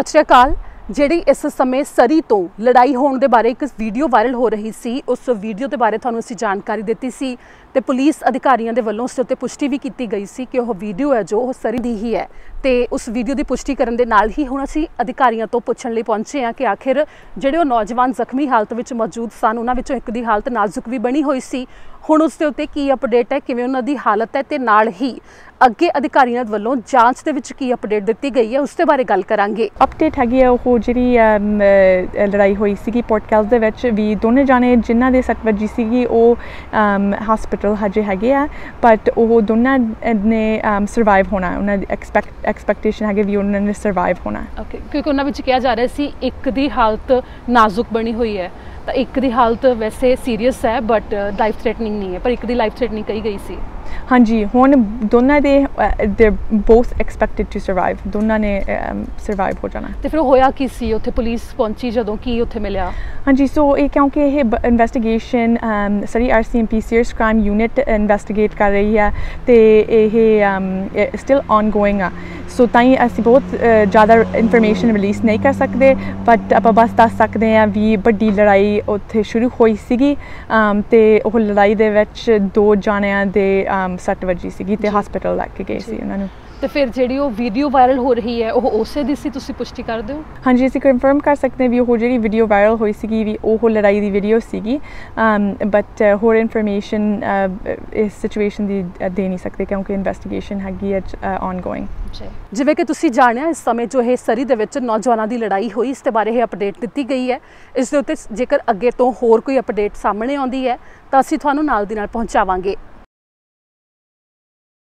ਸਤਿ ਸ਼੍ਰੀ ਅਕਾਲ। ਜਿਹੜੀ ਇਸ ਸਮੇਂ ਸਰੀ ਤੋਂ ਲੜਾਈ ਹੋਣ ਦੇ ਬਾਰੇ ਇੱਕ ਵੀਡੀਓ ਵਾਇਰਲ ਹੋ ਰਹੀ ਸੀ, ਉਸ ਵੀਡੀਓ ਦੇ ਬਾਰੇ ਤੁਹਾਨੂੰ ਅਸੀਂ ਜਾਣਕਾਰੀ ਦਿੱਤੀ ਸੀ ਤੇ ਪੁਲਿਸ ਅਧਿਕਾਰੀਆਂ ਦੇ ਵੱਲੋਂ ਉਸ ਉੱਤੇ ਪੁਸ਼ਟੀ ਵੀ ਕੀਤੀ ਗਈ ਸੀ ਕਿ ਉਹ ਵੀਡੀਓ ਹੈ ਜੋ ਉਹ ਸਰੀ ਦੀ ਹੀ ਹੈ। ਤੇ ਉਸ ਵੀਡੀਓ ਦੀ ਪੁਸ਼ਟੀ ਕਰਨ ਦੇ ਨਾਲ ਹੀ ਹੁਣ ਅਸੀਂ ਅਧਿਕਾਰੀਆਂ ਤੋਂ ਪੁੱਛਣ ਲਈ ਪਹੁੰਚੇ ਹਾਂ ਕਿ ਆਖਿਰ ਜਿਹੜੇ ਉਹ ਨੌਜਵਾਨ ਜ਼ਖਮੀ ਹਾਲਤ ਵਿੱਚ ਮੌਜੂਦ ਸਨ, ਉਹਨਾਂ ਵਿੱਚੋਂ ਇੱਕ ਦੀ ਹਾਲਤ ਨਾਜ਼ੁਕ ਵੀ ਬਣੀ ਹੋਈ ਸੀ। ਹੁਣ ਉਸ ਦੇ ਉੱਤੇ ਕੀ ਅਪਡੇਟ ਹੈ, ਕਿਵੇਂ ਉਹਨਾਂ ਦੀ ਹਾਲਤ ਹੈ ਤੇ ਨਾਲ ਹੀ ਅੱਗੇ ਅਧਿਕਾਰੀਆਂ ਵੱਲੋਂ ਜਾਂਚ ਦੇ ਵਿੱਚ ਕੀ ਅਪਡੇਟ ਦਿੱਤੀ ਗਈ ਹੈ, ਉਸ ਦੇ ਬਾਰੇ ਗੱਲ ਕਰਾਂਗੇ। ਅਪਡੇਟ ਹੈਗੀ ਹੈ, ਉਹ ਜਿਹੜੀ ਲੜਾਈ ਹੋਈ ਸੀਗੀ ਪੋਰਟ ਦੇ ਵਿੱਚ ਵੀ ਦੋਨੇ ਜਾਣੇ ਜਿਨ੍ਹਾਂ ਦੇ ਸੱਟ ਵੱਜੀ ਸੀਗੀ, ਉਹ ਹਸਪੀਟਲ ਹਜੇ ਹੈਗੇ ਆ ਬਟ ਉਹ ਦੋਨਾਂ ਨੇ ਸਰਵਾਈਵ ਹੋਣਾ, ਉਹਨਾਂ ਦੀ ਐਕਸਪੈਕਟ ਐਕਸਪੈਕਟੇਸ਼ਨ ਹੈਗੇ ਵੀ ਉਹਨਾਂ ਨੇ ਸਰਵਾਈਵ ਹੋਣਾ ਓਕੇ ਕਿਉਂਕਿ ਉਹਨਾਂ ਵਿੱਚ ਕਿਹਾ ਜਾ ਰਿਹਾ ਸੀ ਇੱਕ ਦੀ ਹਾਲਤ ਨਾਜ਼ੁਕ ਬਣੀ ਹੋਈ ਹੈ। ਤਾਂ ਇੱਕ ਦੀ ਹਾਲਤ ਵੈਸੇ ਸੀਰੀਅਸ ਹੈ ਬਟ ਲਾਈਫ ਥ੍ਰੈਟਨਿੰਗ ਨਹੀਂ ਹੈ ਪਰ ਇੱਕ ਦੀ ਲਾਈਫ ਥ੍ਰੈਟਨਿੰਗ ਕਹੀ ਗਈ ਸੀ। ਹਾਂਜੀ ਹੁਣ ਦੋਨਾਂ ਦੇ ਦੇ ਬੋਥ ਐਕਸਪੈਕਟਡ ਟੂ ਸਰਵਾਈਵ ਦੋਨਾਂ ਨੇ ਸਰਵਾਈਵ ਹੋ ਜਾਣਾ ਤੇ ਫਿਰ ਹੋਇਆ ਕੀ ਸੀ? ਉੱਥੇ ਪੁਲਿਸ ਪਹੁੰਚੀ ਜਦੋਂ ਕੀ ਉੱਥੇ ਮਿਲਿਆ? ਹਾਂਜੀ ਸੋ ਇਹ ਕਿਉਂਕਿ ਇਹ investigation Surrey RCMP serious crime unit investigate ਕਰ ਰਹੀ ਹੈ ਤੇ ਇਹ ਸਟਿਲ ਆਨਗੋਇੰਗ ਆ। ਸੋ ਤਾਂ ਹੀ ਅਸੀਂ ਬਹੁਤ ਜ਼ਿਆਦਾ ਇਨਫੋਰਮੇਸ਼ਨ ਰਿਲੀਜ਼ ਨਹੀਂ ਕਰ ਸਕਦੇ ਬਟ ਆਪਾਂ ਬਸ ਦੱਸ ਸਕਦੇ ਹਾਂ ਵੀ ਵੱਡੀ ਲੜਾਈ ਉੱਥੇ ਸ਼ੁਰੂ ਹੋਈ ਸੀਗੀ ਤੇ ਉਹ ਲੜਾਈ ਦੇ ਵਿੱਚ ਦੋ ਜਾਣਿਆਂ ਦੇ ਸੱਟ ਵੱਜੀ ਸੀਗੀ ਤੇ। ਹਸਪੀਟਲ ਲੈ ਕੇ ਗਏ ਸੀ। ਉਹਨਾਂ ਨੂੰ ਤੇ ਫਿਰ ਜਿਹੜੀ ਉਹ ਵੀਡੀਓ ਵਾਇਰਲ ਹੋ ਰਹੀ ਹੈ ਉਹ ਉਸੇ ਦੀ ਸੀ ਤੁਸੀਂ ਪੁਸ਼ਟੀ ਕਰਦੇ ਹੋ ਹਾਂਜੀ ਅਸੀਂ ਕਨਫਰਮ ਕਰ ਸਕਦੇ ਹਾਂ ਵੀ ਉਹ ਜਿਹੜੀ ਵੀਡੀਓ ਵਾਇਰਲ ਹੋਈ ਸੀਗੀ ਵੀ ਉਹ ਲੜਾਈ ਦੀ ਵੀਡੀਓ ਸੀਗੀ। ਬਟ ਹੋਰ ਇਨਫੋਰਮੇਸ਼ਨ ਇਸ ਸਿਚੁਏਸ਼ਨ ਦੀ ਦੇ ਨਹੀਂ ਸਕਦੇ ਕਿਉਂਕਿ ਇਨਵੈਸਟੀਗੇਸ਼ਨ ਹੈਗੀ ਹੈ ਆਨਗੋਇੰਗ ਜਿਵੇਂ ਕਿ ਤੁਸੀਂ ਜਾਣਿਆ ਇਸ ਸਮੇਂ ਜੋ ਇਹ ਸਰੀ ਦੇ ਵਿੱਚ ਨੌਜਵਾਨਾਂ ਦੀ ਲੜਾਈ ਹੋਈ ਇਸ ਦੇ ਬਾਰੇ ਇਹ ਅਪਡੇਟ ਦਿੱਤੀ ਗਈ ਹੈ। ਇਸ ਦੇ ਉੱਤੇ ਜੇਕਰ ਅੱਗੇ ਤੋਂ ਹੋਰ ਕੋਈ ਅਪਡੇਟ ਸਾਹਮਣੇ ਆਉਂਦੀ ਹੈ ਤਾਂ ਅਸੀਂ ਤੁਹਾਨੂੰ ਨਾਲ ਦੀ ਨਾਲ ਪਹੁੰਚਾਵਾਂਗੇ।